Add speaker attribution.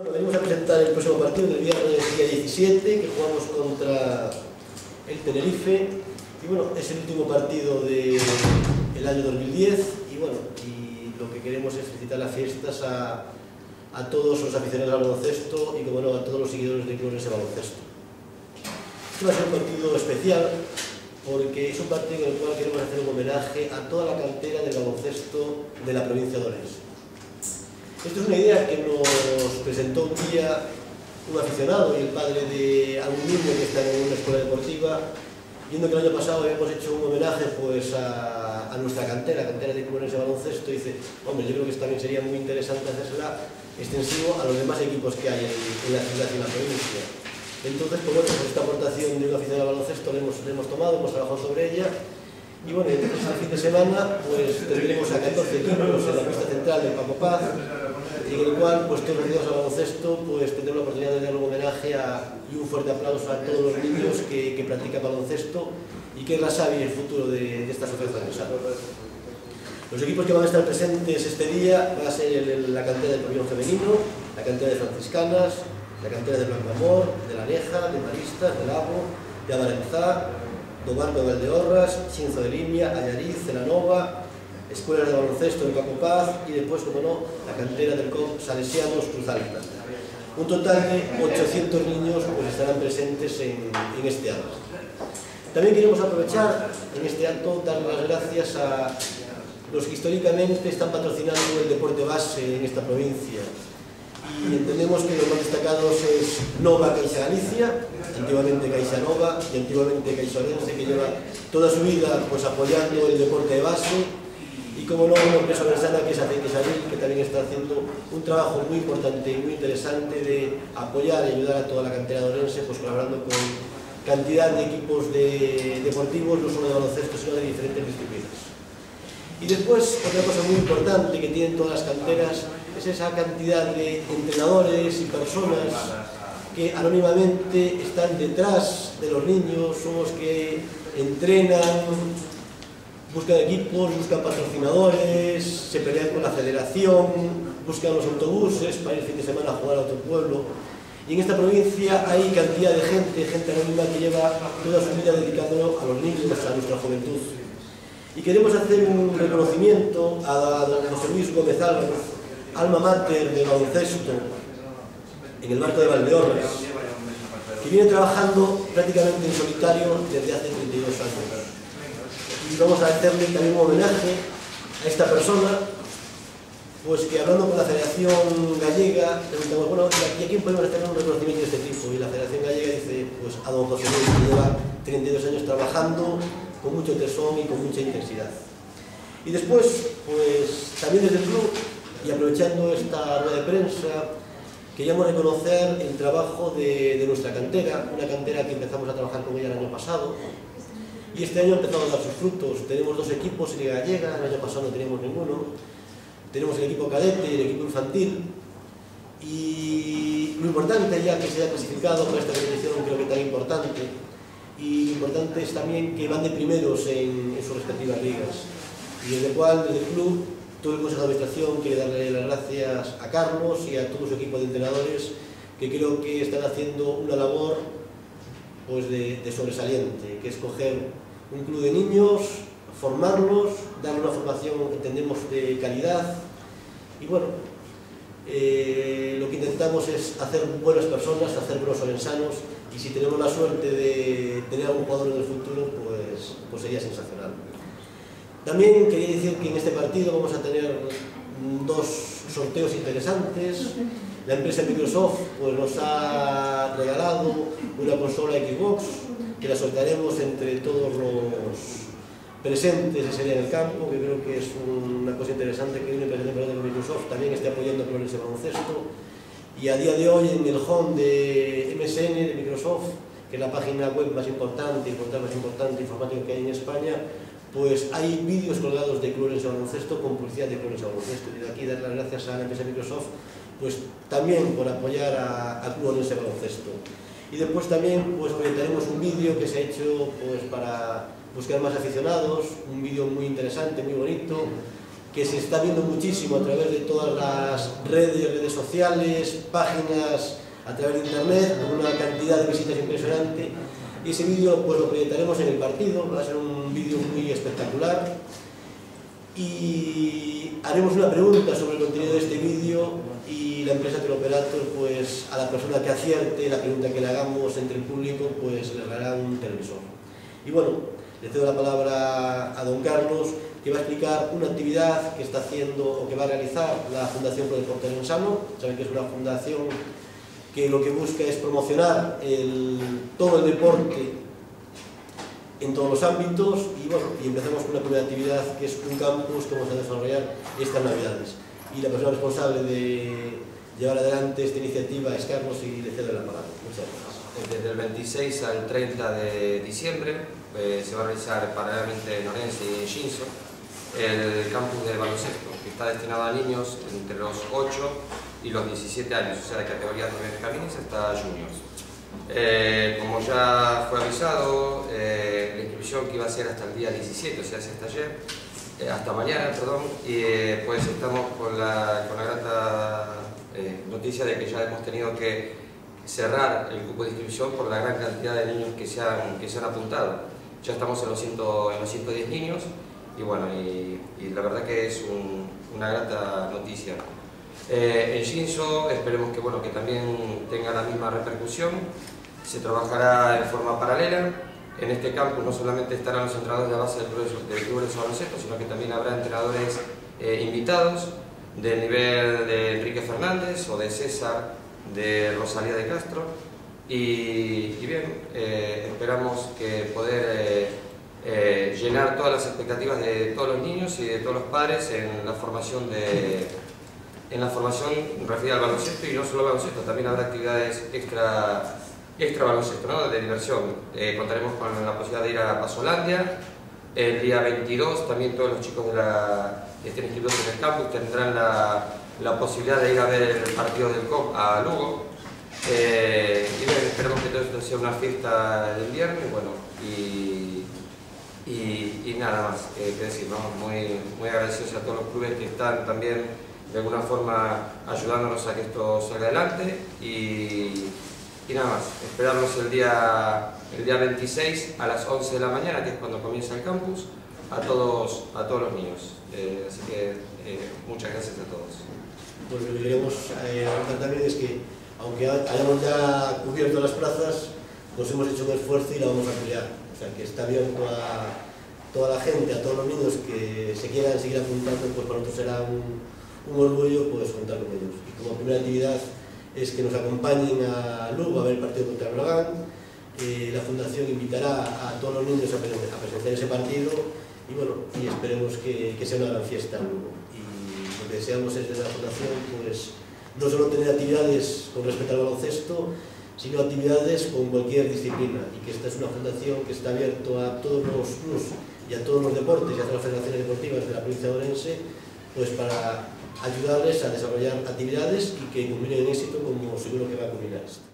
Speaker 1: Bueno, venimos a presentar el próximo partido del viernes día 17, que jugamos contra el Tenerife. Y bueno, es el último partido del año 2010 y bueno, y lo que queremos es felicitar las fiestas a, a todos los aficionados al baloncesto y como no, a todos los seguidores de clubes de baloncesto. Este va a ser un partido especial porque es un partido en el cual queremos hacer un homenaje a toda la cantera del baloncesto de la provincia de Orense. Esto es una idea que nos presentó un día un aficionado y el padre de algún niño que está en una escuela deportiva viendo que el año pasado habíamos hecho un homenaje pues, a, a nuestra cantera, cantera de clubes de baloncesto, y dice, hombre, yo creo que también sería muy interesante hacérsela extensivo a los demás equipos que hay en, en la ciudad y en la provincia. Entonces, pues bueno, esta aportación de un aficionado de baloncesto la hemos, la hemos tomado, hemos trabajado sobre ella, Y bueno, el fin de semana pues tendremos a 14 equipos en la pista central de Paco Paz, y en el cual, pues todos los días al baloncesto, pues tendremos la oportunidad de dar un homenaje a, y un fuerte aplauso a todos los niños que, que practican baloncesto y que es la SABI el futuro de, de esta sociedad francesa. Los equipos que van a estar presentes este día van a ser el, la cantera del pabellón femenino, la cantera de franciscanas, la cantera de Blancamor, de la Leja, de Maristas, de Lago, de Adarenzá, Domarco de Valdeorras, Xinzo de Limia, Allariz, Celanova, escuelas de baloncesto en Paco Paz e depois, como non, a cantera del COP Salesianos Cruz Alta. Un total de 800 niños pues, estarán presentes en, en este acto. Tamén queremos aprovechar en este acto dar las gracias a los que históricamente están patrocinando el deporte base en esta provincia, y entendemos que los más destacados es Nova Caixa Galicia, antiguamente Caixa Nova y antiguamente Caixa Orense, que lleva toda su vida pues, apoyando el deporte de base, y como no, una empresa versana que es Aceite Salir, que también está haciendo un trabajo muy importante y muy interesante de apoyar y ayudar a toda la cantera de Orense, pues colaborando con cantidad de equipos de, deportivos, no solo de baloncesto, sino de diferentes disciplinas. Y después, otra cosa muy importante que tienen todas las canteras es esa cantidad de entrenadores y personas que anónimamente están detrás de los niños, son los que entrenan, buscan equipos, buscan patrocinadores, se pelean con la federación, buscan los autobuses para ir el fin de semana a jugar a otro pueblo. Y en esta provincia hay cantidad de gente, gente anónima que lleva toda su vida dedicándolo a los niños, a nuestra juventud. Y queremos hacer un reconocimiento a don José Luis Gómez Álvarez, alma mater de baloncesto en el barco de Valdeorras, que viene trabajando prácticamente en solitario desde hace 32 años. Y vamos a hacerle también un homenaje a esta persona, pues que hablando con la Federación Gallega, preguntamos, bueno, ¿y a quién podemos hacer un reconocimiento de este tipo? Y la Federación Gallega dice, pues a don José Luis, que lleva 32 años trabajando con mucho tesón y con mucha intensidad. Y después, pues también desde el club y aprovechando esta rueda de prensa, queríamos reconocer el trabajo de, de, nuestra cantera, una cantera que empezamos a trabajar con ella el año pasado, y este año ha empezado a dar sus frutos. Tenemos dos equipos en Liga Gallega, el año pasado no teníamos ninguno, tenemos el equipo cadete y el equipo infantil, y lo importante ya que se haya clasificado para esta competición creo que tan importante, y importante es también que van de primeros en, en sus respectivas ligas, y desde el cual, desde el club, todo el Consejo de Administración quiere darle las gracias a Carlos y a todo su equipo de entrenadores que creo que están haciendo una labor pues, de, sobresaliente, que es coger un club de niños, formarlos, darle una formación, entendemos, de calidad y bueno, eh, lo que intentamos es hacer buenas personas, hacer buenos orensanos y si tenemos la suerte de tener algún jugador en el futuro, pues, pues sería sensacional. También quería decir que en este partido vamos a tener dos sorteos interesantes. La empresa Microsoft pues, nos ha regalado una consola Xbox que la sortearemos entre todos los presentes ese día en el campo, que creo que es una cosa interesante que una empresa de Microsoft también esté apoyando por ese baloncesto. Y a día de hoy en el home de MSN de Microsoft, que es la página web más importante, el portal más importante informático que hay en España, pues hai vídeos colgados de clubes ao baloncesto con publicidad de clubes ao baloncesto. E aquí dar as gracias á empresa Microsoft pois tamén por apoiar a, a club Orense Baloncesto. E depois tamén pois, proyectaremos un vídeo que se ha hecho pois, para buscar máis aficionados, un vídeo moi interesante, moi bonito, que se está viendo muchísimo a través de todas las redes, redes sociales, páginas, a través de internet, con una cantidad de visitas impresionante. Y ese vídeo pues lo proyectaremos en el partido, va a ser un vídeo muy espectacular. Y haremos una pregunta sobre el contenido de este vídeo y la empresa Teleoperator, pues a la persona que acierte la pregunta que le hagamos entre el público, pues le regalará un televisor. Y bueno, le cedo la palabra a don Carlos, que va a explicar una actividad que está haciendo o que va a realizar la Fundación Pro Deporte Sano. Saben que es una fundación que lo que busca es promocionar el, todo el deporte en todos los ámbitos y bueno, y empezamos con una primera actividad que es un campus que vamos a desarrollar estas navidades. Y la persona responsable de llevar adelante esta iniciativa es Carlos y le cedo la palabra. Muchas gracias.
Speaker 2: Desde el 26 al 30 de diciembre eh, se va a realizar paralelamente en Orense y en Shinzo el campus de baloncesto, que está destinado a niños entre los 8 y los 17 años, o sea, de categoría de benjamines hasta juniors. Eh, como ya fue avisado, eh, la inscripción que iba a ser hasta el día 17, o sea, hasta ayer, eh, hasta mañana, perdón, y pues estamos con la, con la grata noticia de que ya hemos tenido que cerrar el cupo de inscripción por la gran cantidad de niños que se han, que se han apuntado. Ya estamos en los, en los 110 niños y bueno, y, la verdad que es una grata noticia. Eh, en Shinzo esperemos que, bueno, que también tenga la misma repercusión, se trabajará en forma paralela, en este campus no solamente estarán los entrenadores de la base del club, del baloncesto, sino que también habrá entrenadores eh, invitados del nivel de Enrique Fernández o de César de Rosalía de Castro. Y, bien, eh, esperamos que poder eh, llenar todas las expectativas de todos los niños y de todos los padres en la formación de en la formación referida al baloncesto y no solo baloncesto, también habrá actividades extra, extra baloncesto, ¿no? de diversión. Eh, contaremos con la posibilidad de ir a Pasolandia. El día 22 también todos los chicos de la, que estén inscritos en el campus tendrán la, la, posibilidad de ir a ver el partido del COP a Lugo. Eh, y esperemos que todo esto sea una fiesta del viernes bueno, y y, nada más que decir, muy, muy agradecidos a todos los clubes que están también de alguna forma ayudándonos a que esto salga adelante y, nada más, esperarlos el día, el día 26 a las 11 de la mañana, que es cuando comienza el campus, a todos, a todos los niños. Eh, así que eh, muchas gracias a todos.
Speaker 1: Pues lo que queremos eh, también es que, aunque hayamos ya cubierto las plazas, nos hemos hecho un esfuerzo y la vamos a ampliar sea, que está abierto a toda la gente, a todos los niños que se quieran seguir apuntando, pues para nosotros será un, un orgullo pois, contar con ellos. E como primeira actividade es que nos acompañen a Lugo a ver el partido contra Bragán, eh, la Fundación invitará a todos os niños a, a presenciar ese partido y, bueno, y esperemos que, que sea una gran fiesta en Lugo. Y lo que deseamos es desde la Fundación pues, no solo tener actividades con respecto al baloncesto, sino actividades con cualquier disciplina y que esta es una fundación que está abierta a todos los clubs y a todos los deportes y a todas las federaciones deportivas de la provincia de Orense pues para ayudarles a desarrollar actividades y que culminen en éxito como seguro que va a culminar esto.